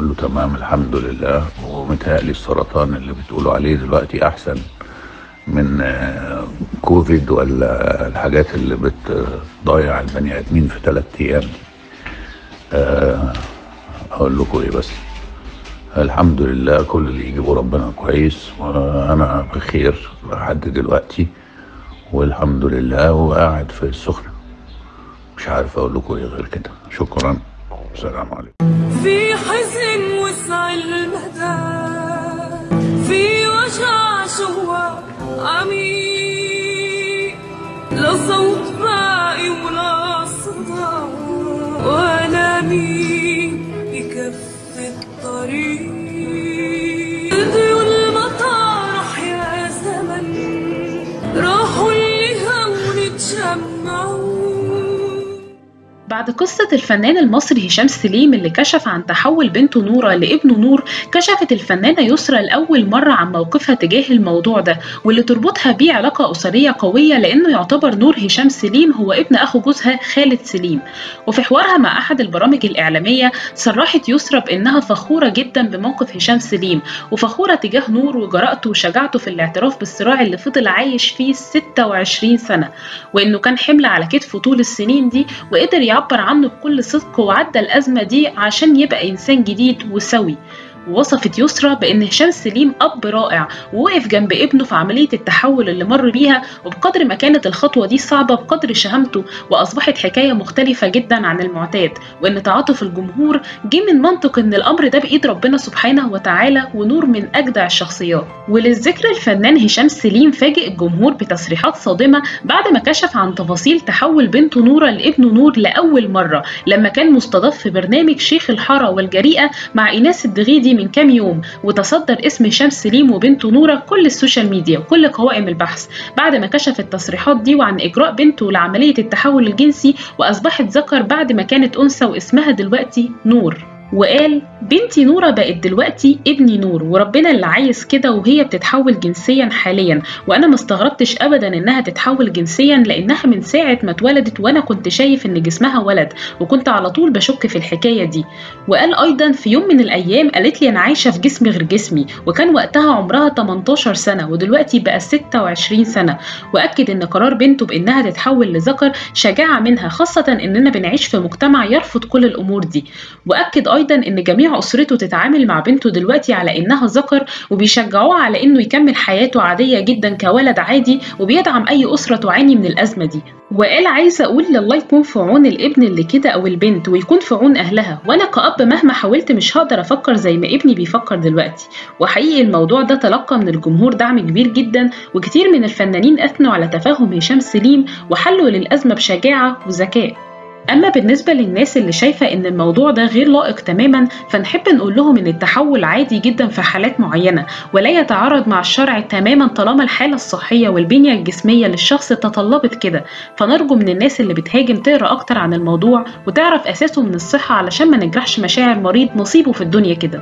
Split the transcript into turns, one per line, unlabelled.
تمام الحمد لله. ومتهيألي السرطان اللي بتقولوا عليه دلوقتي أحسن من آه، كوفيد ولا الحاجات اللي بتضيع البني آدمين في ثلاث أيام دي. آه، أقول لكم إيه بس. الحمد لله كل اللي يجيبه ربنا كويس وأنا بخير لحد دلوقتي والحمد لله. وقاعد في السخنة. مش عارف أقول لكم إيه غير كده. شكرا. السلام عليكم.
في حزن وسع المدى في وجع شواق عميق. لا صوت باقي ولا صدى ولا مين يكفي الطريق.
بعد قصة الفنان المصري هشام سليم اللي كشف عن تحول بنته نورة لابنه نور كشفت الفنانة يسرى لأول مرة عن موقفها تجاه الموضوع ده واللي تربطها بيه علاقة أسرية قوية لأنه يعتبر نور هشام سليم هو ابن أخو جوزها خالد سليم. وفي حوارها مع أحد البرامج الإعلامية صرحت يسرى بأنها فخورة جدا بموقف هشام سليم وفخورة تجاه نور وجرأته وشجاعته في الاعتراف بالصراع اللي فضل عايش فيه 26 سنة وإنه كان حمل على كتفه طول السنين دي وقدر يعبر عنه بكل صدق وعدى الأزمة دي عشان يبقى إنسان جديد وسوي. ووصفت يسرى بأن هشام سليم أب رائع ووقف جنب ابنه في عملية التحول اللي مر بيها وبقدر ما كانت الخطوة دي صعبة بقدر شهامته وأصبحت حكاية مختلفة جدا عن المعتاد وأن تعاطف الجمهور جه من منطق أن الأمر ده بإيد ربنا سبحانه وتعالى ونور من أجدع الشخصيات. وللذكر الفنان هشام سليم فاجئ الجمهور بتصريحات صادمة بعد ما كشف عن تفاصيل تحول بنته نورة لابنه نور لأول مرة لما كان مستضاف في برنامج شيخ الحارة والجريئة مع إيناس الدغيدي من كام يوم وتصدر اسم هشام سليم وبنته نورة كل السوشيال ميديا وكل قوائم البحث. بعد ما كشف التصريحات دي وعن إجراء بنته لعملية التحول الجنسي وأصبحت ذكر بعد ما كانت أنثى واسمها دلوقتي نور. وقال بنتي نورة بقت دلوقتي ابني نور وربنا اللي عايز كده وهي بتتحول جنسيا حاليا وأنا مستغربتش ابدا إنها تتحول جنسيا لإنها من ساعة ما اتولدت وأنا كنت شايف إن جسمها ولد وكنت على طول بشك في الحكاية دي. وقال أيضا في يوم من الأيام قالت لي أنا عايشة في جسم غير جسمي وكان وقتها عمرها 18 سنة ودلوقتي بقى 26 سنة وأكد إن قرار بنته بإنها تتحول لذكر شجاعة منها خاصة إننا بنعيش في مجتمع يرفض كل الأمور دي. وأكد أيضا إن جميع أسرته تتعامل مع بنته دلوقتي على إنها ذكر وبيشجعوه على إنه يكمل حياته عادية جدا كولد عادي وبيدعم أي أسرة تعاني من الأزمة دي. وقال عايزه أقول لله يكون في عون الابن اللي كده أو البنت ويكون في عون أهلها. وأنا كأب مهما حاولت مش هقدر أفكر زي ما ابني بيفكر دلوقتي. وحقيقي الموضوع ده تلقى من الجمهور دعم كبير جدا وكتير من الفنانين أثنوا على تفاهم هشام سليم وحلوا للأزمة بشجاعة وذكاء. أما بالنسبة للناس اللي شايفة إن الموضوع ده غير لائق تماما فنحب نقول لهم إن التحول عادي جدا في حالات معينة ولا يتعارض مع الشرع تماما طالما الحالة الصحية والبنية الجسمية للشخص تطلبت كده. فنرجو من الناس اللي بتهاجم تقرأ أكتر عن الموضوع وتعرف أساسه من الصحة علشان ما نجرحش مشاعر مريض نصيبه في الدنيا كده.